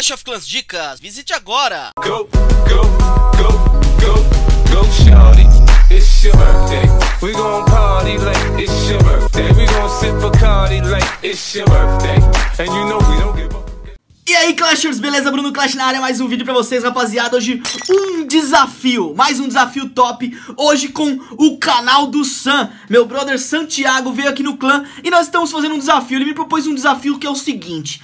Clash of Clans Dicas, visite agora! Go, go, go, go, go, shorty. It's your birthday. We gon' party like it's your birthday. We gon' sip Bacardi like it's your birthday. And you know we don't give a E aí Clashers, beleza? Bruno Clash na área, mais um vídeo pra vocês, rapaziada Hoje um desafio, mais um desafio top Hoje com o canal do Sam Meu brother Santiago veio aqui no clã E nós estamos fazendo um desafio, ele me propôs um desafio que é o seguinte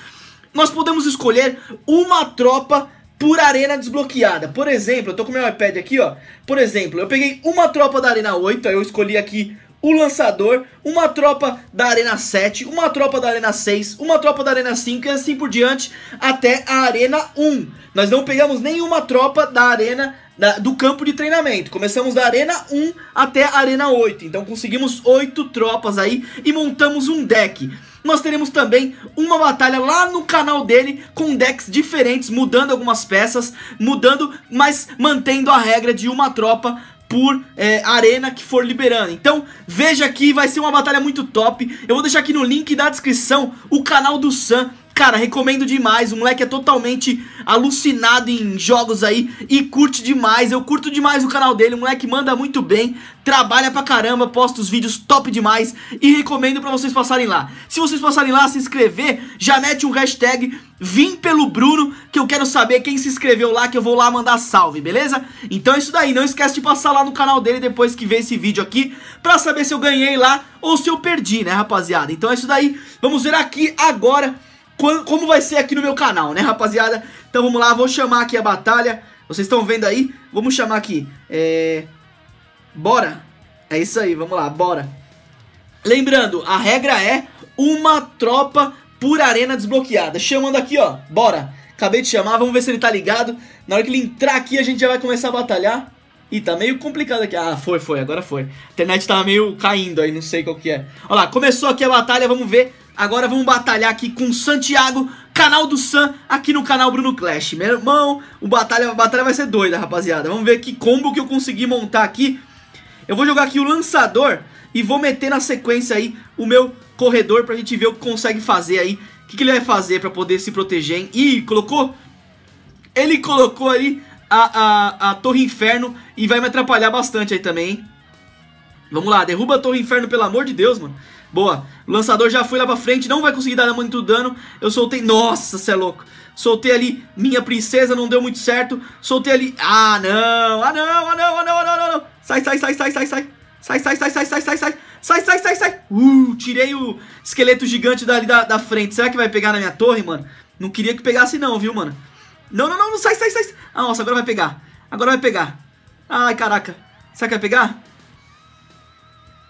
Nós podemos escolher uma tropa por arena desbloqueada Por exemplo, eu tô com meu iPad aqui, ó Por exemplo, eu peguei uma tropa da arena 8 Aí eu escolhi aqui o lançador, uma tropa da Arena 7, uma tropa da Arena 6, uma tropa da Arena 5 e assim por diante até a Arena 1. Nós não pegamos nenhuma tropa da Arena da, do campo de treinamento. Começamos da Arena 1 até a Arena 8. Então conseguimos 8 tropas aí e montamos um deck. Nós teremos também uma batalha lá no canal dele com decks diferentes, mudando algumas peças, mudando, mas mantendo a regra de uma tropa por é, arena que for liberando. Então veja aqui, vai ser uma batalha muito top. Eu vou deixar aqui no link da descrição o canal do Sam Cara, recomendo demais, o moleque é totalmente alucinado em jogos aí e curte demais, eu curto demais o canal dele, o moleque manda muito bem, trabalha pra caramba, posta os vídeos top demais e recomendo pra vocês passarem lá. Se vocês passarem lá, se inscrever, já mete um hashtag Vim pelo Bruno, que eu quero saber quem se inscreveu lá, que eu vou lá mandar salve, beleza? Então é isso daí, não esquece de passar lá no canal dele depois que ver esse vídeo aqui, pra saber se eu ganhei lá ou se eu perdi, né rapaziada? Então é isso daí, vamos ver aqui agora como vai ser aqui no meu canal, né, rapaziada? Então vamos lá, vou chamar aqui a batalha. Vocês estão vendo aí? Vamos chamar aqui. É... Bora. É isso aí, vamos lá, bora. Lembrando, a regra é uma tropa por arena desbloqueada. Chamando aqui, ó, bora. Acabei de chamar, vamos ver se ele tá ligado. Na hora que ele entrar aqui, a gente já vai começar a batalhar. Ih, tá meio complicado aqui. Ah, foi, foi, agora foi. A internet tava meio caindo aí, não sei qual que é. Olha lá, começou aqui a batalha, vamos ver Agora vamos batalhar aqui com Santiago, canal do Sam, aqui no canal Bruno Clash. Meu irmão, o batalha, a batalha vai ser doida, rapaziada. Vamos ver que combo que eu consegui montar aqui. Eu vou jogar aqui o lançador e vou meter na sequência aí o meu corredor pra gente ver o que consegue fazer aí. O que, que ele vai fazer pra poder se proteger, hein? Ih, colocou... Ele colocou ali a, a, a Torre Inferno e vai me atrapalhar bastante aí também, hein? Vamos lá, derruba a Torre Inferno, pelo amor de Deus, mano. Boa. O lançador já foi lá pra frente, não vai conseguir dar muito dano. Eu soltei... Nossa, cê é louco. Soltei ali minha princesa, não deu muito certo. Soltei ali... Ah, não. Ah, não. Ah, não. Ah, não. Ah, não. não. Sai, sai, sai, sai, sai, sai. Sai, sai, sai, sai, sai, sai, sai. Sai, sai, sai, sai. Uh, tirei o esqueleto gigante dali da, da frente. Será que vai pegar na minha torre, mano? Não queria que pegasse não, viu, mano? Não, não, não, não. Sai, sai, sai. Ah, nossa, agora vai pegar. Agora vai pegar. Ai, caraca. Será que vai pegar?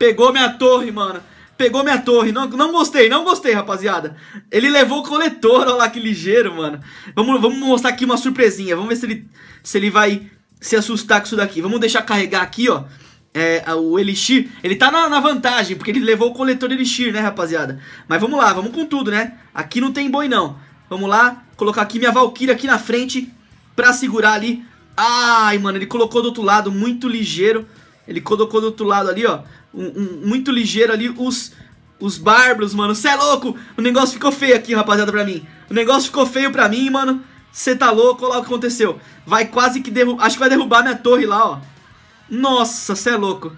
Pegou minha torre, mano. Pegou minha torre. Não, não gostei, não gostei, rapaziada. Ele levou o coletor, olha lá que ligeiro, mano. Vamos, vamos mostrar aqui uma surpresinha. Vamos ver se ele, se ele vai se assustar com isso daqui. Vamos deixar carregar aqui, ó. É, o Elixir. Ele tá na, na, vantagem, porque ele levou o coletor Elixir, né, rapaziada? Mas vamos lá, vamos com tudo, né? Aqui não tem boi, não. Vamos lá, colocar aqui minha Valkyria aqui na frente pra segurar ali. Ai, mano, ele colocou do outro lado, muito ligeiro. Ele colocou do outro lado ali, ó um, muito ligeiro ali os, os bárbaros, mano. Cê é louco? O negócio ficou feio aqui, rapaziada, pra mim. O negócio ficou feio pra mim, mano. Você tá louco? Olha lá o que aconteceu. Vai quase que derrubar... Acho que vai derrubar minha torre lá, ó. Nossa, você é louco.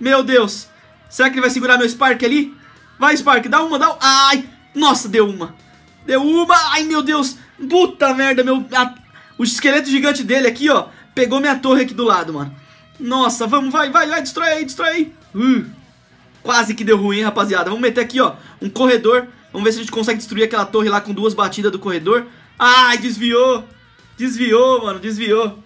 Meu Deus. Será que ele vai segurar meu Spark ali? Vai, Spark, dá uma, dá uma. Ai, nossa, deu uma. Deu uma. Ai, meu Deus. Puta merda, meu... A... O esqueleto gigante dele aqui, ó, pegou minha torre aqui do lado, mano. Nossa, vamos, vai, vai, vai, destrói aí, destrói aí. Uh, quase que deu ruim, rapaziada. Vamos meter aqui, ó, um corredor. Vamos ver se a gente consegue destruir aquela torre lá com duas batidas do corredor. Ai, desviou. Desviou, mano, desviou.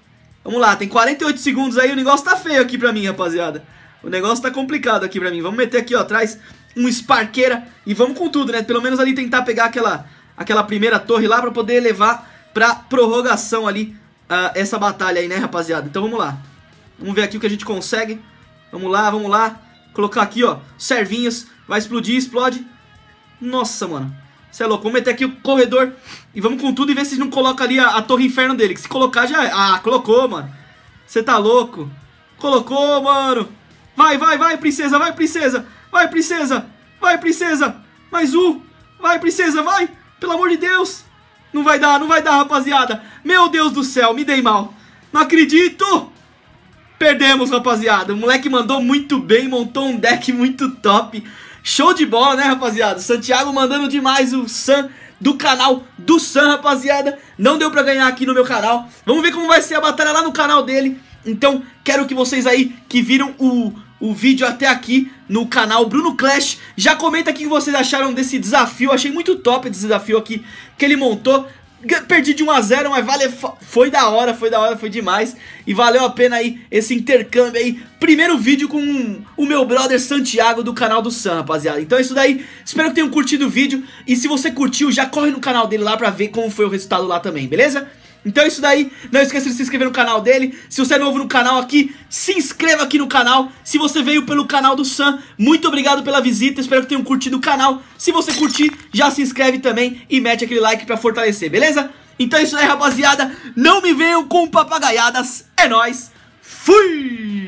Vamos lá, tem 48 segundos aí. O negócio tá feio aqui pra mim, rapaziada. O negócio tá complicado aqui pra mim. Vamos meter aqui, ó, atrás um Sparkeira. E vamos com tudo, né? Pelo menos ali tentar pegar aquela, aquela primeira torre lá pra poder levar pra prorrogação ali uh, essa batalha aí, né, rapaziada? Então vamos lá. Vamos ver aqui o que a gente consegue. Vamos lá, vamos lá. Colocar aqui, ó, servinhos. Vai explodir, explode. Nossa, mano. Você é louco. Vamos meter aqui o corredor. E vamos com tudo e ver se não coloca ali a, a torre inferno dele. Que se colocar já... É. Ah, colocou, mano. Você tá louco. Colocou, mano. Vai, vai, vai, princesa. Vai, princesa. Vai, princesa. Vai, princesa. Mais um. Vai, princesa, vai. Pelo amor de Deus. Não vai dar, não vai dar, rapaziada. Meu Deus do céu, me dei mal. Não acredito. Perdemos, rapaziada. O moleque mandou muito bem, montou um deck muito top. Show de bola, né, rapaziada? Santiago mandando demais o Sam do canal do Sam, rapaziada. Não deu pra ganhar aqui no meu canal. Vamos ver como vai ser a batalha lá no canal dele. Então, quero que vocês aí que viram o, o vídeo até aqui no canal Bruno Clash, já comenta o que vocês acharam desse desafio. Achei muito top esse desafio aqui que ele montou. Perdi de 1 a 0, mas vale, foi da hora, foi da hora, foi demais. E valeu a pena aí esse intercâmbio aí. Primeiro vídeo com o meu brother Santiago do canal do Sam, rapaziada. Então é isso daí. Espero que tenham curtido o vídeo. E se você curtiu, já corre no canal dele lá pra ver como foi o resultado lá também, beleza? Então é isso daí, não esqueça de se inscrever no canal dele. Se você é novo no canal aqui, se inscreva aqui no canal. Se você veio pelo canal do Sam, muito obrigado pela visita. Espero que tenham curtido o canal. Se você curtir, já se inscreve também e mete aquele like pra fortalecer, beleza? Então é isso aí rapaziada, não me venham com papagaiadas, é nóis, fui!